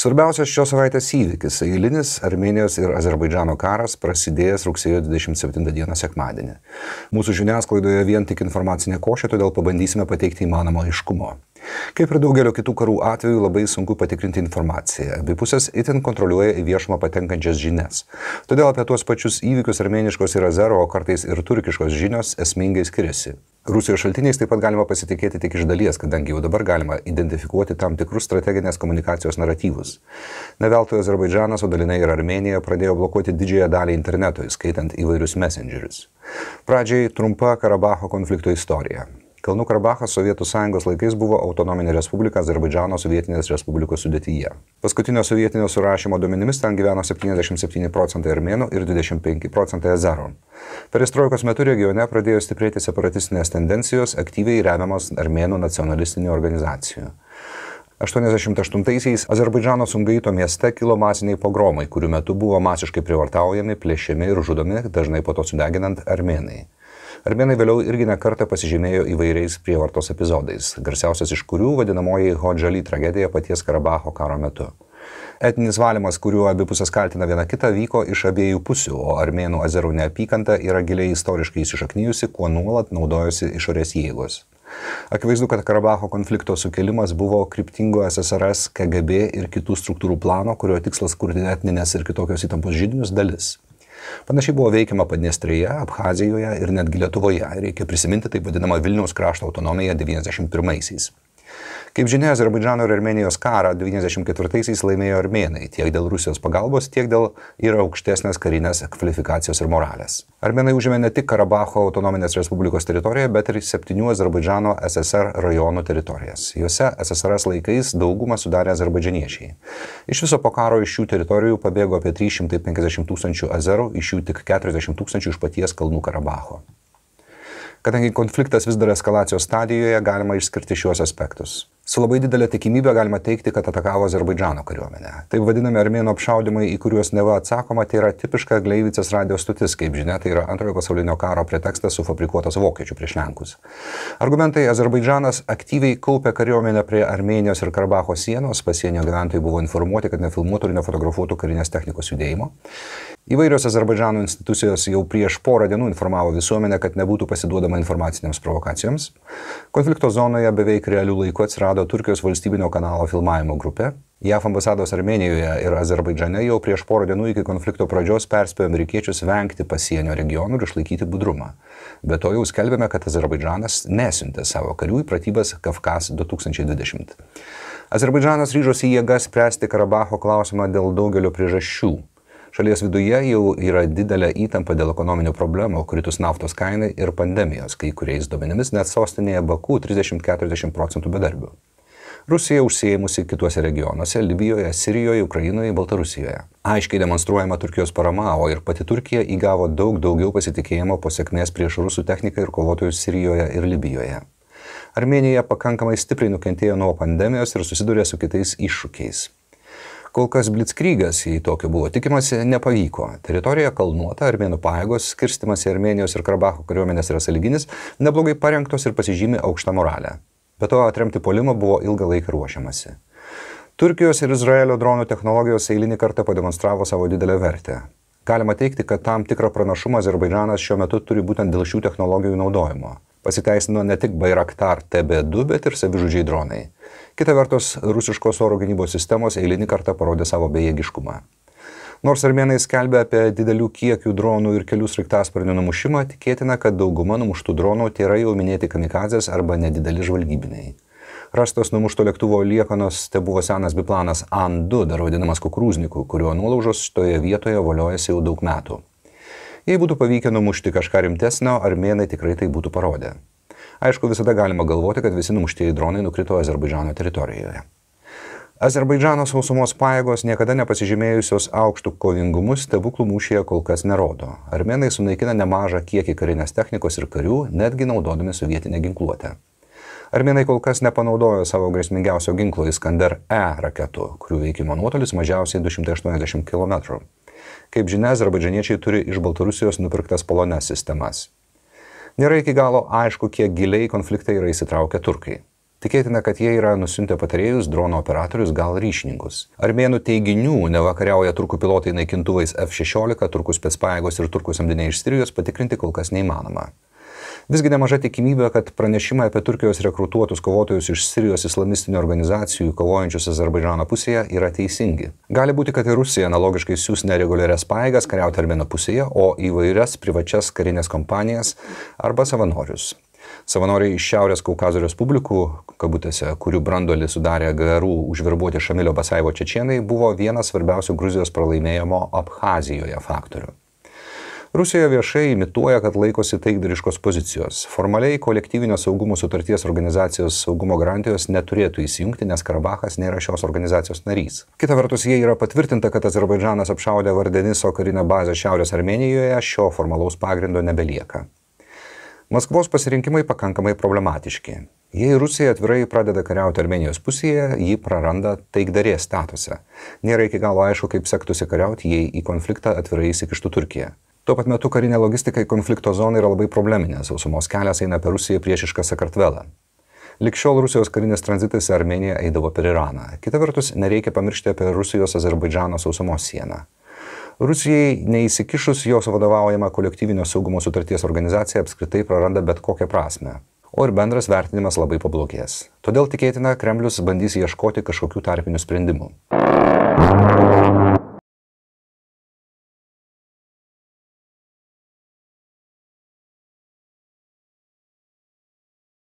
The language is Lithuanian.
Svarbiausias šios savaitės įvykis - eilinis Armenijos ir Azerbaidžiano karas prasidėjęs rugsėjo 27 dieną sekmadienį. Mūsų žiniasklaidoje vien tik informacinė košė, todėl pabandysime pateikti įmanomą aiškumo. Kaip ir daugelio kitų karų atveju labai sunku patikrinti informaciją. Abi pusės itin kontroliuoja į viešumą patenkančias žinias. Todėl apie tuos pačius įvykius armeniškos ir azero, o kartais ir turkiškos žinios esmingai skiriasi. Rusijos šaltiniais taip pat galima pasitikėti tik iš dalies, kadangi jau dabar galima identifikuoti tam tikrus strateginės komunikacijos naratyvus. Neveltui Azerbaidžanas, o dalinai ir Armenija pradėjo blokuoti didžiąją dalį interneto, įskaitant įvairius messengerius. Pradžiai trumpa Karabaho konflikto istorija. Kalnų Karabachas Sovietų sąjungos laikais buvo autonominė respublika Azerbaidžano sovietinės respublikos sudėtyje. Paskutinio sovietinio surašymo duomenimis ten gyveno 77 procentai armėnų ir 25 procentai azerų. Perestroikos metu regione pradėjo stiprėti separatistinės tendencijos aktyviai remiamos armėnų nacionalistinių organizacijų. 88-aisiais Azerbaidžano Sungaito mieste kilo masiniai pogromai, kurių metu buvo masiškai privartaujami, plėšiami ir žudomi, dažnai po to sudeginant armėnai. Armenai vėliau irgi nekartą pasižymėjo įvairiais prievartos epizodais, garsiausias iš kurių vadinamoji Hodžaly tragedija paties Karabaho karo metu. Etinis valymas, kuriuo abipusės kaltina viena kitą, vyko iš abiejų pusių, o armėnų azerų neapykanta yra giliai istoriškai įsišaknyjusi, kuo nuolat naudojosi išorės jėgos. Akivaizdu, kad Karabaho konflikto sukelimas buvo kryptingo SSRS, KGB ir kitų struktūrų plano, kurio tikslas kurti etninės ir kitokios įtampos žydinius dalis. Panašiai buvo veikiama Padniestrėje, Abhazijoje ir netgi Lietuvoje. Reikia prisiminti taip vadinamą Vilniaus krašto autonomiją 91-aisiais. Kaip žinia, Azerbaidžano ir Armenijos karą 94-aisiais laimėjo armėnai tiek dėl Rusijos pagalbos, tiek dėl ir aukštesnės karinės kvalifikacijos ir moralės. Armenai užėmė ne tik Karabacho autonominės respublikos teritoriją, bet ir septynių Azerbaidžano SSR rajonų teritorijas. Juose SSRS laikais daugumą sudarė azerbaidžianiečiai. Iš viso po karo iš šių teritorijų pabėgo apie 350 tūkstančių azerų, iš jų tik 40 tūkstančių iš paties Kalnų Karabacho. Kadangi konfliktas vis dar eskalacijos stadijoje, galima išskirti šiuos aspektus. Su labai didelė tikimybė galima teikti, kad atakavo Azerbaidžano kariuomenę. Taip vadinami armėnų apšaudimai, į kuriuos neva atsakoma, tai yra tipiška Gleivicės radio stotis, kaip žinia, tai yra antrojo pasaulinio karo pretekstas sufabrikuotas vokiečių prieš Lenkus. Argumentai Azerbaidžanas aktyviai kaupė kariuomenę prie Armenijos ir Karabacho sienos, pasienio gyventojai buvo informuoti, kad nefilmuotų ir nefotografuotų karinės technikos judėjimo. Įvairios Azerbaidžano institucijos jau prieš porą dienų informavo visuomenę, kad nebūtų pasiduodama informacinėms provokacijoms. Konflikto zonoje beveik realių laikų atsirado Turkijos valstybinio kanalo filmavimo grupė. JAF ambasados Armenijoje ir Azerbaidžane jau prieš porą dienų iki konflikto pradžios perspėjo amerikiečius vengti pasienio regionų ir išlaikyti budrumą. Be to jau skelbėme, kad Azerbaidžanas nesiuntė savo karių į pratybas Kafkas 2020. Azerbaidžanas ryžosi jėga spręsti Karabaho klausimą dėl daugelio priežasčių. Šalies viduje jau yra didelė įtampa dėl ekonominių problemų, kritus naftos kainai ir pandemijos, kai kuriais duomenimis net sostinėje Baku 30-40 procentų bedarbių. Rusija užsieimusi kituose regionuose - Libijoje, Sirijoje, Ukrainoje, Baltarusijoje. Aiškiai demonstruojama Turkijos parama, o ir pati Turkija įgavo daug daugiau pasitikėjimo po sėkmės prieš rusų techniką ir kovotojus Sirijoje ir Libijoje. Armenija pakankamai stipriai nukentėjo nuo pandemijos ir susidurė su kitais iššūkiais. Kol kas blitzkrygas, jei tokio buvo tikimasi, nepavyko. Teritorija kalnuota, armėnų pajėgos, skirstimas į Armenijos ir Karabacho kariuomenės yra saliginis, neblogai parengtos ir pasižymi aukštą moralę. Be to, atremti polimą buvo ilgą laiką ruošiamasi. Turkijos ir Izraelio dronų technologijos eilinį kartą pademonstravo savo didelę vertę. Galima teikti, kad tam tikrą pranašumą Azerbaidžanas šiuo metu turi būtent dėl šių technologijų naudojimo. Pasiteisino ne tik Bayraktar TB2, bet ir savižudžiai dronai. Kita vertus, rusiškos oro gynybos sistemos eilinį kartą parodė savo bejėgiškumą. Nors armenai skelbia apie didelių kiekių dronų ir kelių sraigtasparnių numušimą, tikėtina, kad dauguma numuštų dronų tai yra jau minėti kamikadzės arba nedideli žvalgybiniai. Rastos numušto lėktuvo liekanos tai buvo senas biplanas AN-2, dar vadinamas kukurūzniku, kurio nuolaužos šitoje vietoje voliojasi jau daug metų. Jei būtų pavykę numušti kažką rimtesnio, armenai tikrai tai būtų parodę. Aišku, visada galima galvoti, kad visi numuštieji dronai nukrito Azerbaidžano teritorijoje. Azerbaidžano sausumos pajėgos niekada nepasižymėjusios aukštų kovingumu stebuklų mūšyje kol kas nerodo. Armenai sunaikina nemažą kiekį karinės technikos ir karių, netgi naudodami sovietinę ginkluotę. Armenai kol kas nepanaudojo savo grėsmingiausio ginklo Iskander E raketų, kurių veikimo nuotolis mažiausiai 280 km. Kaip žinia, azerbaidžaniečiai turi iš Baltarusijos nupirktas polones sistemas. Nėra iki galo aišku, kiek giliai konfliktą yra įsitraukę turkai. Tikėtina, kad jie yra nusiuntę patarėjus, drono operatorius, gal ryšininkus. Armėnų teiginių, nevakariauja turkų pilotai naikintuvais F-16, turkų spėspajėgos ir turkų samdiniai iš Sirijos patikrinti kol kas neįmanoma. Visgi nemaža tikimybė, kad pranešimai apie Turkijos rekrutuotus kovotojus iš Sirijos islamistinių organizacijų kovojančius Azerbaidžano pusėje yra teisingi. Gali būti, kad ir Rusija analogiškai siūs nereguliarias paėgas kariauti Armėno pusėje, o įvairias privačias karinės kompanijas arba savanorius. Savanoriai iš Šiaurės Kaukazo Respublikų, kabutėse, kurių brandolį sudarė GRU užverbuoti Šamilio Basaivo čečienai, buvo vienas svarbiausių Gruzijos pralaimėjimo Abhazijoje faktorių. Rusija viešai imituoja, kad laikosi taikdariškos pozicijos. Formaliai kolektyvinio saugumo sutarties organizacijos saugumo garantijos neturėtų įsijungti, nes Karabachas nėra šios organizacijos narys. Kita vertus, jei yra patvirtinta, kad Azerbaidžanas apšaudė Vardeniso karinę bazę Šiaurės Armenijoje, šio formalaus pagrindo nebelieka. Maskvos pasirinkimai pakankamai problematiški. Jei Rusija atvirai pradeda kariauti Armenijos pusėje, ji praranda taikdarės statusą. Nėra iki galo aišku, kaip sektųsi kariauti, jei į konfliktą atvirai įsikištų Turkija. Tuo pat metu karinė logistika į konflikto zoną yra labai probleminė. Sausumos kelias eina per Rusiją priešišką Sakartvelą. Likščiol Rusijos karinis tranzitas į Armeniją eidavo per Iraną. Kita vertus, nereikia pamiršti apie Rusijos-Azerbaidžano sausumos sieną. Rusijai neįsikišus jos vadovaujama kolektyvinio saugumo sutarties organizacija apskritai praranda bet kokią prasme. O ir bendras vertinimas labai pablogės. Todėl tikėtina, Kremlius bandys ieškoti kažkokių tarpinių sprendimų.